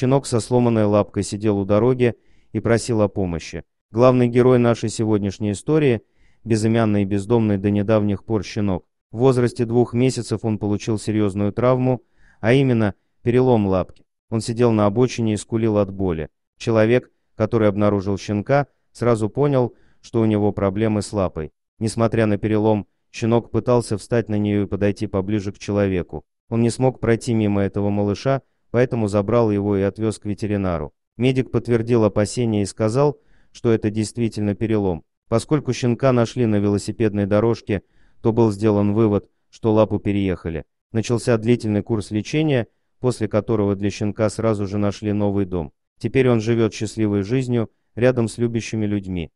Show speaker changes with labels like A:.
A: Щенок со сломанной лапкой сидел у дороги и просил о помощи. Главный герой нашей сегодняшней истории – безымянный и бездомный до недавних пор щенок. В возрасте двух месяцев он получил серьезную травму, а именно перелом лапки. Он сидел на обочине и скулил от боли. Человек, который обнаружил щенка, сразу понял, что у него проблемы с лапой. Несмотря на перелом, щенок пытался встать на нее и подойти поближе к человеку. Он не смог пройти мимо этого малыша, поэтому забрал его и отвез к ветеринару. Медик подтвердил опасения и сказал, что это действительно перелом. Поскольку щенка нашли на велосипедной дорожке, то был сделан вывод, что лапу переехали. Начался длительный курс лечения, после которого для щенка сразу же нашли новый дом. Теперь он живет счастливой жизнью рядом с любящими людьми.